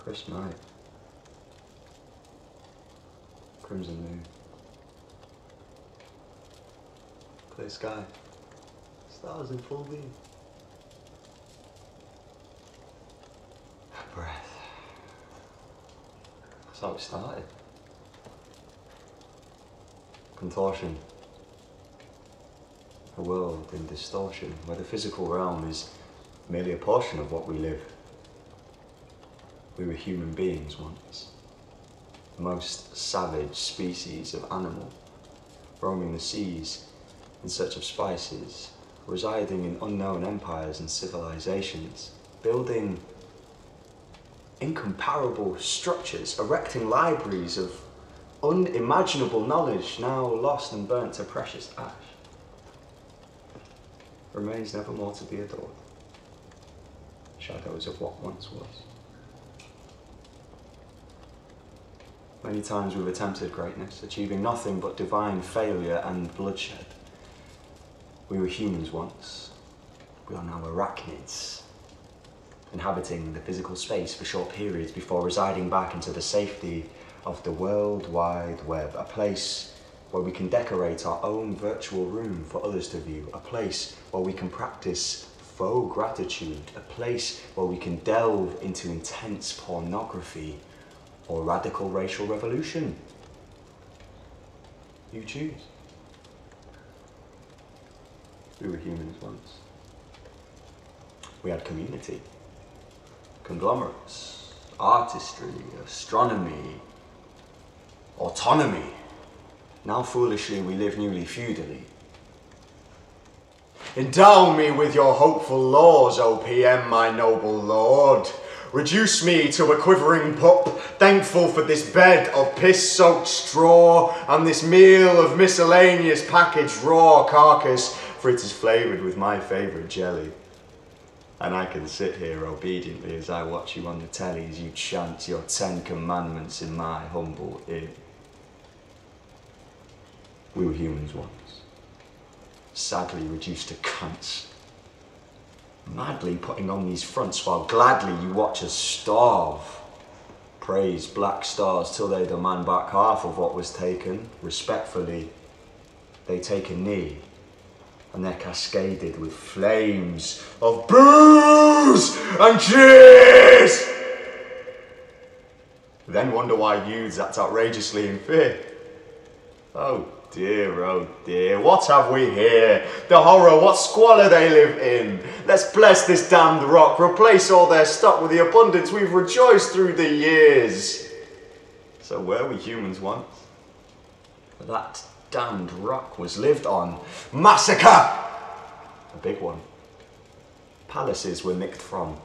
Crisp night. Crimson moon. Clear sky. Stars in full beam. Breath. That's how it started. Contortion. A world in distortion, where the physical realm is merely a portion of what we live. We were human beings once. The most savage species of animal, roaming the seas in search of spices, residing in unknown empires and civilizations, building incomparable structures, erecting libraries of unimaginable knowledge now lost and burnt to precious ash. Remains never more to be adored. Shadows of what once was. Many times we've attempted greatness, achieving nothing but divine failure and bloodshed. We were humans once. We are now arachnids, inhabiting the physical space for short periods before residing back into the safety of the World Wide Web, a place where we can decorate our own virtual room for others to view, a place where we can practice faux gratitude, a place where we can delve into intense pornography or radical racial revolution. You choose. We were humans once. We had community, conglomerates, artistry, astronomy, autonomy. Now, foolishly, we live newly feudally. Endow me with your hopeful laws, O PM, my noble lord. Reduce me to a quivering pup, thankful for this bed of piss soaked straw and this meal of miscellaneous packaged raw carcass, for it is flavoured with my favourite jelly. And I can sit here obediently as I watch you on the telly as you chant your Ten Commandments in my humble ear. We were humans once, sadly reduced to cunts madly putting on these fronts while gladly you watch us starve. Praise black stars till they demand back half of what was taken. Respectfully, they take a knee and they're cascaded with flames of booze and cheers. Then wonder why youths act outrageously in fear. Oh dear, oh dear, what have we here? The horror, what squalor they live in. Let's bless this damned rock, replace all their stock with the abundance we've rejoiced through the years. So were we humans once? That damned rock was lived on. Massacre! A big one. Palaces were nicked from.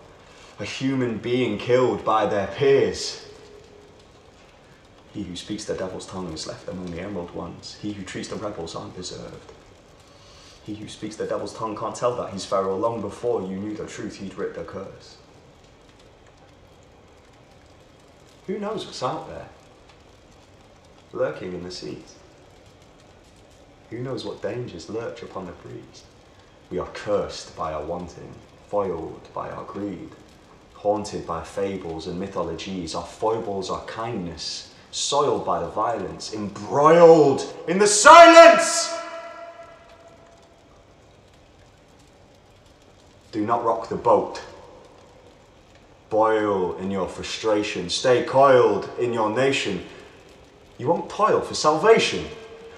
A human being killed by their peers. He who speaks the devil's tongue is left among the emerald ones. He who treats the rebels undeserved. He who speaks the devil's tongue can't tell that he's Pharaoh long before you knew the truth, he'd writ the curse. Who knows what's out there? Lurking in the seas. Who knows what dangers lurch upon the breeze? We are cursed by our wanting, foiled by our greed, haunted by fables and mythologies. Our foibles are kindness, soiled by the violence, embroiled in the silence. Do not rock the boat. Boil in your frustration, stay coiled in your nation. You won't toil for salvation.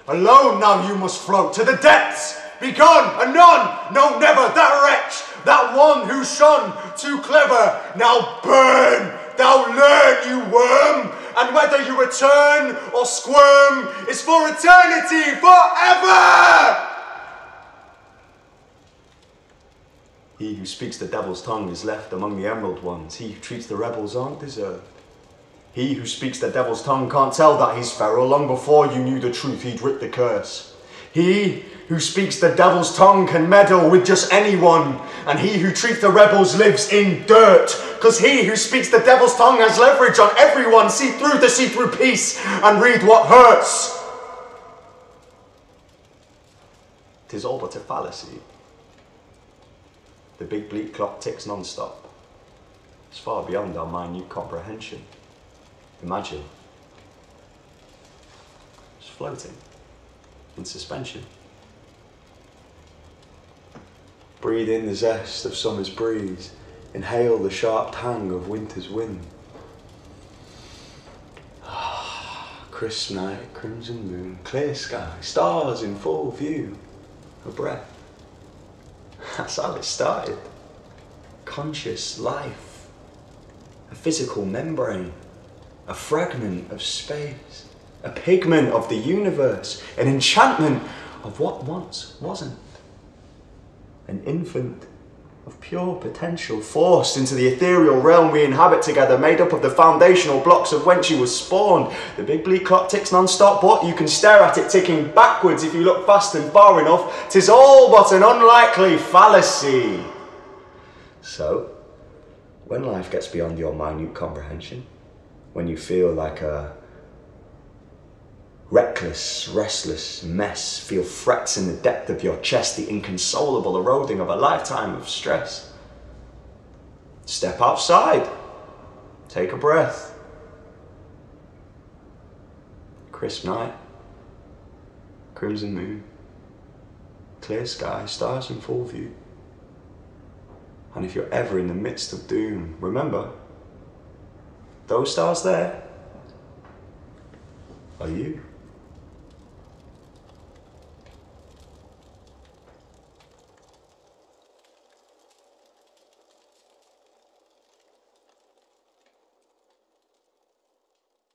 Alone now you must float to the depths. Be gone, anon, no, never, that wretch, that one who shone too clever. Now burn, thou learn, you worm, and whether you return or squirm is for eternity, forever! He who speaks the devil's tongue is left among the emerald ones. He who treats the rebels aren't deserved. He who speaks the devil's tongue can't tell that he's feral. Long before you knew the truth, he'd writ the curse. He who speaks the devil's tongue can meddle with just anyone, and he who treats the rebels lives in dirt. Because he who speaks the devil's tongue has leverage on everyone. See through to see through peace and read what hurts. Tis all but a fallacy. The big bleak clock ticks non-stop. It's far beyond our minute comprehension. Imagine. It's floating suspension. Breathe in the zest of summer's breeze. Inhale the sharp tang of winter's wind. Crisp night, crimson moon, clear sky, stars in full view. A breath. That's how it started. Conscious life. A physical membrane. A fragment of space. A pigment of the universe. An enchantment of what once wasn't. An infant of pure potential forced into the ethereal realm we inhabit together, made up of the foundational blocks of when she was spawned. The big bleak clock ticks non-stop, but you can stare at it ticking backwards if you look fast and far enough. Tis all but an unlikely fallacy. So, when life gets beyond your minute comprehension, when you feel like a Reckless, restless mess, feel frets in the depth of your chest, the inconsolable eroding of a lifetime of stress. Step outside, take a breath. Crisp night, crimson moon, clear sky, stars in full view. And if you're ever in the midst of doom, remember, those stars there are you.